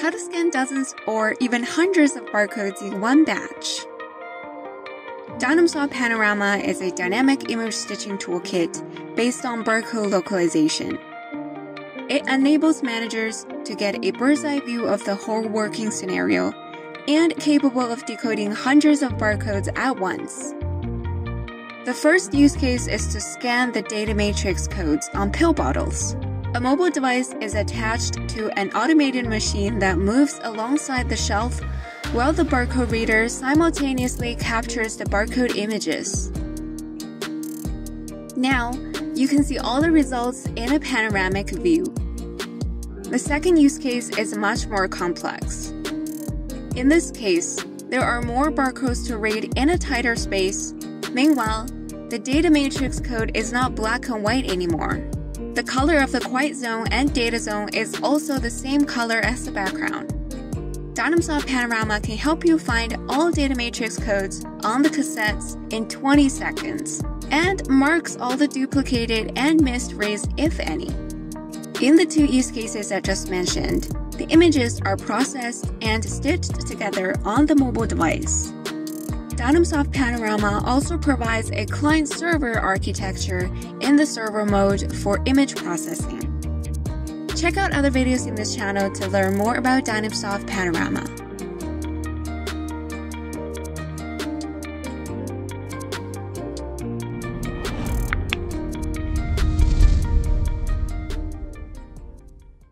how to scan dozens or even hundreds of barcodes in one batch. DynamSoft Panorama is a dynamic image stitching toolkit based on barcode localization. It enables managers to get a bird's eye view of the whole working scenario and capable of decoding hundreds of barcodes at once. The first use case is to scan the data matrix codes on pill bottles. A mobile device is attached to an automated machine that moves alongside the shelf while the barcode reader simultaneously captures the barcode images. Now, you can see all the results in a panoramic view. The second use case is much more complex. In this case, there are more barcodes to read in a tighter space. Meanwhile, the data matrix code is not black and white anymore. The color of the quiet zone and data zone is also the same color as the background. DynamSoft Panorama can help you find all data matrix codes on the cassettes in 20 seconds and marks all the duplicated and missed reads if any. In the two use cases I just mentioned, the images are processed and stitched together on the mobile device. DynamSoft Panorama also provides a client-server architecture in the server mode for image processing. Check out other videos in this channel to learn more about DynamSoft Panorama.